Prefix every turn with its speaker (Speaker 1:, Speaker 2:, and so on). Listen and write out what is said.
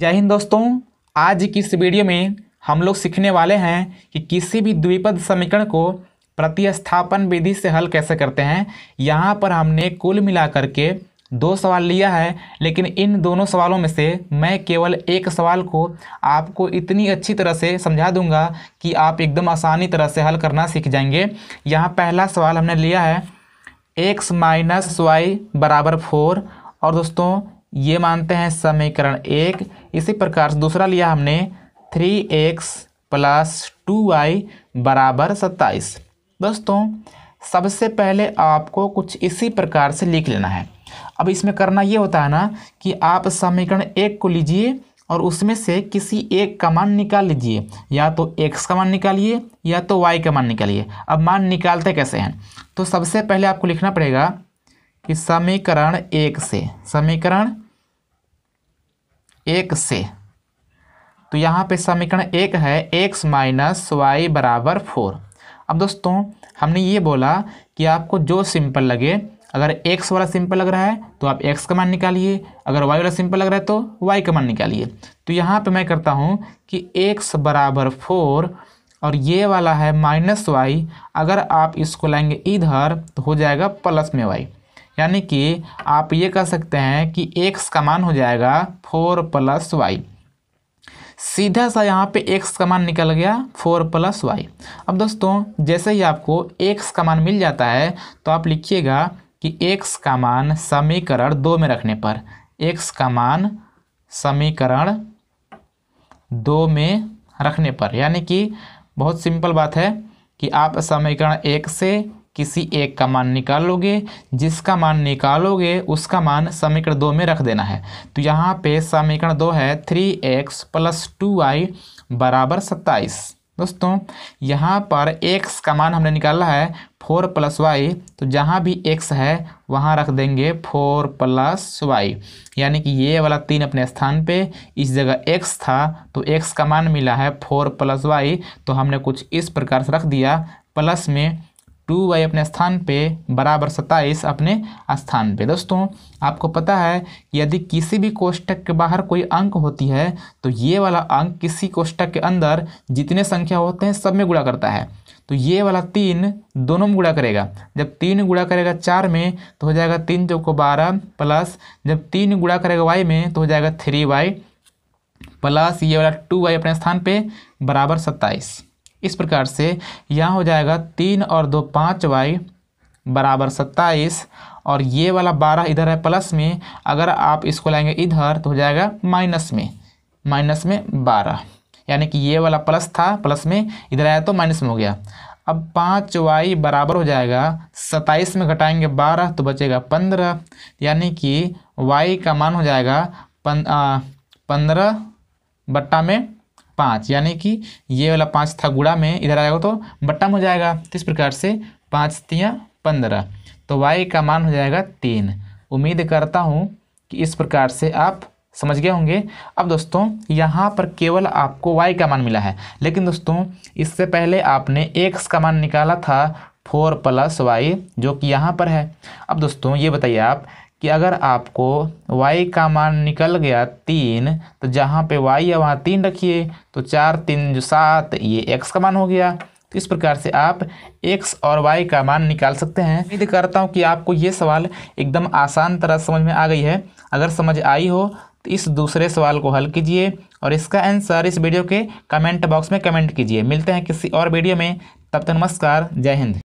Speaker 1: जय हिंद दोस्तों, आज की इस वीडियो में हम लोग सीखने वाले हैं कि किसी भी द्विपद समीकरण को प्रतिस्थापन विधि से हल कैसे करते हैं। यहाँ पर हमने कुल मिलाकर के दो सवाल लिया है, लेकिन इन दोनों सवालों में से मैं केवल एक सवाल को आपको इतनी अच्छी तरह से समझा दूँगा कि आप एकदम आसानी तरह से हल करना सीख जाएँगे। यहाँ पहला सवाल हमने लिया है एक्स माइनस वाई बराबर फोर। और दोस्तों ये मानते हैं समीकरण एक। इसी प्रकार से दूसरा लिया हमने three X plus two Y बराबर सत्ताईस। दोस्तों, सबसे पहले आपको कुछ इसी प्रकार से लिख लेना है। अब इसमें करना ये होता है ना कि आप समीकरण एक को लीजिए और उसमें से किसी एक का मान निकाल लीजिए। या तो एक्स का मान निकालिए, या तो वाई का मान निकालिए। अब मान निकालते कैसे हैं? तो सबसे पहले आपको लिखना पड़ेगा कि समीकरण एक से, समीकरण एक से। तो यहाँ पे समीकरण एक है एक्स माइनस वाई बराबर फोर अब दोस्तों, हमने ये बोला कि आपको जो सिंपल लगे, अगर एक्स वाला सिंपल लग रहा है तो आप एक्स का मान निकालिए। अगर वाई वाला सिंपल लग रहा है तो वाई का मान निकालिए। तो यहाँ पे मैं करता हूँ कि एक्स बराबर फोर और ये वाला है माइनस वाई अगर आप इसको लाएँगे इधर तो हो जाएगा प्लस में वाई यानी कि आप ये कह सकते हैं कि एक्स का मान हो जाएगा फोर प्लस वाई। सीधा सा यहाँ पे एक्स का मान निकल गया फोर प्लस वाई। अब दोस्तों, जैसे ही आपको एक्स का मान मिल जाता है तो आप लिखिएगा कि एक्स का मान समीकरण दो में रखने पर एक्स का मान समीकरण दो में रखने पर। यानी कि बहुत सिंपल बात है कि आप समीकरण एक से किसी एक का मान निकाल लोगे जिसका मान निकालोगे, उसका मान समीकरण दो में रख देना है। तो यहाँ पे समीकरण दो है, three X plus two Y बराबर सत्ताईस। दोस्तों, यहाँ पर एक्स का मान हमने निकाला है, फोर प्लस वाई तो जहाँ भी एक्स है, वहाँ रख देंगे फोर प्लस वाई। यानी कि ये वाला तीन अपने स्थान पे, इस जगह एक्स था तो एक्स का मान मिला है फोर प्लस वाई तो हमने कुछ इस प्रकार से रख दिया। प्लस में टू वाई अपने स्थान पे बराबर सत्ताईस अपने स्थान पे। दोस्तों, आपको पता है यदि किसी भी कोष्टक के बाहर कोई अंक होती है तो ये वाला अंक किसी कोष्टक के अंदर जितने संख्या होते हैं, सब में गुणा करता है। तो ये वाला तीन दोनों में गुणा करेगा। जब तीन गुणा करेगा चार में तो हो जाएगा तीन चौको बारह प्लस। जब तीन गुणा करेगा वाई में तो हो जाएगा थ्री वाई प्लस। ये वाला टू वाई अपने स्थान पे बराबर सत्ताईस। इस प्रकार से यहाँ हो जाएगा तीन और दो पाँच वाई बराबर सत्ताईस और ये वाला बारह इधर है प्लस में, अगर आप इसको लाएँगे इधर तो हो जाएगा माइनस में माइनस में बारह। यानी कि ये वाला प्लस था, प्लस में इधर आया तो माइनस में हो गया। अब पाँच वाई बराबर हो जाएगा, सत्ताईस में घटाएँगे बारह तो बचेगा पंद्रह। यानी कि वाई का मान हो जाएगा पंद्रह बट्टा में पाँच, यानी कि ये वाला पाँच था गुड़ा में इधर आएगा तो बट्टा में हो जाएगा। तो इस प्रकार से? पाँच तिया पंद्रह। तो वाई का मान हो जाएगा तीन। उम्मीद करता हूँ कि इस प्रकार से आप समझ गए होंगे। अब दोस्तों, यहाँ पर केवल आपको वाई का मान मिला है। लेकिन दोस्तों, इससे पहले आपने एक्स का मान निकाला था फोर प्लस वाई जो कि यहाँ पर है। अब दोस्तों, ये बताइए आप कि अगर आपको y का मान निकल गया तीन तो जहाँ पे y है वहाँ तीन रखिए तो चार, तीन, जो सात, ये x का मान हो गया। तो इस प्रकार से आप x और y का मान निकाल सकते हैं। उम्मीद करता हूँ कि आपको ये सवाल एकदम आसान तरह समझ में आ गई है। अगर समझ आई हो तो इस दूसरे सवाल को हल कीजिए और इसका आंसर इस वीडियो के कमेंट बॉक्स में कमेंट कीजिए। मिलते हैं किसी और वीडियो में। तब तक नमस्कार, जय हिंद।